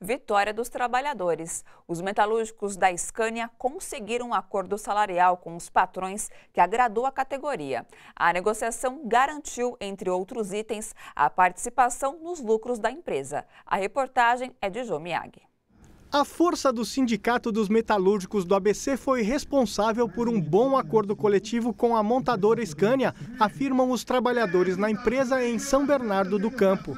Vitória dos trabalhadores. Os metalúrgicos da Scania conseguiram um acordo salarial com os patrões que agradou a categoria. A negociação garantiu, entre outros itens, a participação nos lucros da empresa. A reportagem é de Jô Miyagi. A força do Sindicato dos Metalúrgicos do ABC foi responsável por um bom acordo coletivo com a montadora Scania, afirmam os trabalhadores na empresa em São Bernardo do Campo.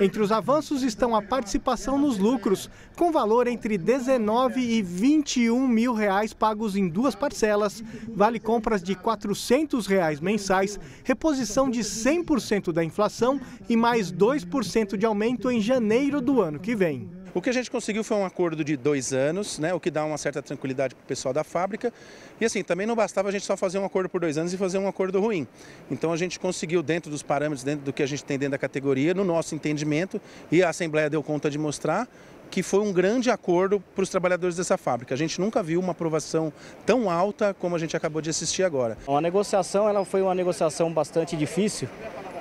Entre os avanços estão a participação nos lucros, com valor entre 19 e 21 mil reais pagos em duas parcelas, vale compras de 400 reais mensais, reposição de 100% da inflação e mais 2% de aumento em janeiro do ano que vem. O que a gente conseguiu foi um acordo de dois anos, né, o que dá uma certa tranquilidade para o pessoal da fábrica. E assim, também não bastava a gente só fazer um acordo por dois anos e fazer um acordo ruim. Então a gente conseguiu, dentro dos parâmetros, dentro do que a gente tem dentro da categoria, no nosso entendimento, e a Assembleia deu conta de mostrar, que foi um grande acordo para os trabalhadores dessa fábrica. A gente nunca viu uma aprovação tão alta como a gente acabou de assistir agora. A negociação ela foi uma negociação bastante difícil,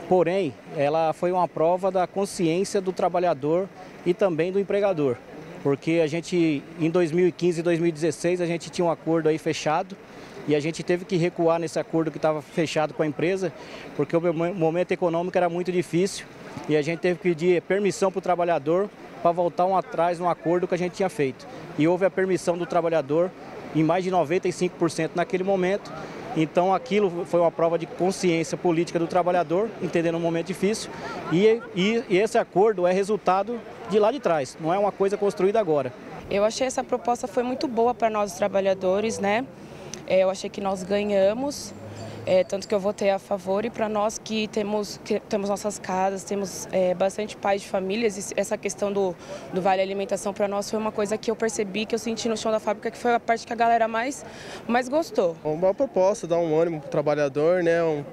Porém, ela foi uma prova da consciência do trabalhador e também do empregador. Porque a gente, em 2015 e 2016, a gente tinha um acordo aí fechado e a gente teve que recuar nesse acordo que estava fechado com a empresa, porque o momento econômico era muito difícil e a gente teve que pedir permissão para o trabalhador para voltar um atrás no acordo que a gente tinha feito. E houve a permissão do trabalhador em mais de 95% naquele momento então aquilo foi uma prova de consciência política do trabalhador, entendendo um momento difícil, e, e, e esse acordo é resultado de lá de trás, não é uma coisa construída agora. Eu achei essa proposta foi muito boa para nós trabalhadores, né? É, eu achei que nós ganhamos é, tanto que eu votei a favor e para nós que temos, que temos nossas casas, temos é, bastante pais de famílias, essa questão do, do Vale Alimentação para nós foi uma coisa que eu percebi, que eu senti no chão da fábrica, que foi a parte que a galera mais, mais gostou. Uma proposta, dar um ânimo para o trabalhador, né? Um,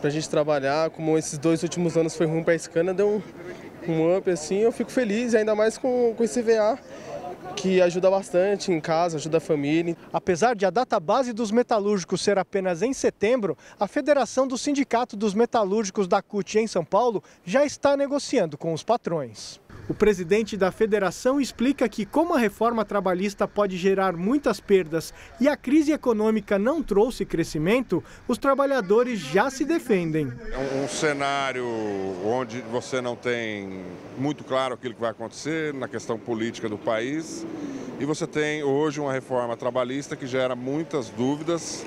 para a gente trabalhar, como esses dois últimos anos foi ruim para a Escana, deu um, um up assim, eu fico feliz, ainda mais com, com esse VA que ajuda bastante em casa, ajuda a família. Apesar de a data base dos metalúrgicos ser apenas em setembro, a Federação do Sindicato dos Metalúrgicos da CUT em São Paulo já está negociando com os patrões. O presidente da federação explica que, como a reforma trabalhista pode gerar muitas perdas e a crise econômica não trouxe crescimento, os trabalhadores já se defendem. É um cenário onde você não tem muito claro aquilo que vai acontecer na questão política do país e você tem hoje uma reforma trabalhista que gera muitas dúvidas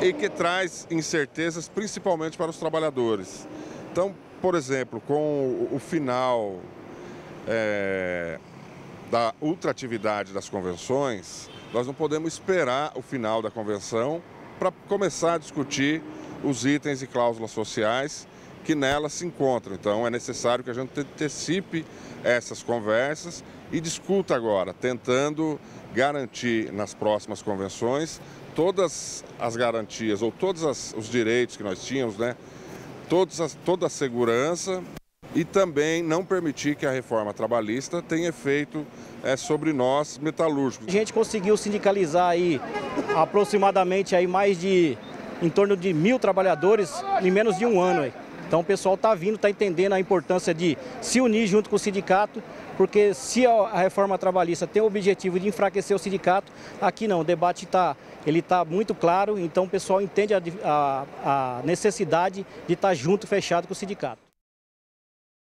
e que traz incertezas principalmente para os trabalhadores. Então, por exemplo, com o final é, da ultratividade das convenções, nós não podemos esperar o final da convenção para começar a discutir os itens e cláusulas sociais que nelas se encontram. Então é necessário que a gente antecipe essas conversas e discuta agora, tentando garantir nas próximas convenções todas as garantias ou todos os direitos que nós tínhamos, né? Todas as, toda a segurança e também não permitir que a reforma trabalhista tenha efeito é, sobre nós metalúrgicos. A gente conseguiu sindicalizar aí aproximadamente aí mais de em torno de mil trabalhadores em menos de um ano. Aí. Então o pessoal está vindo, está entendendo a importância de se unir junto com o sindicato, porque se a reforma trabalhista tem o objetivo de enfraquecer o sindicato, aqui não, o debate está ele tá muito claro, então o pessoal entende a, a, a necessidade de estar tá junto, fechado com o sindicato.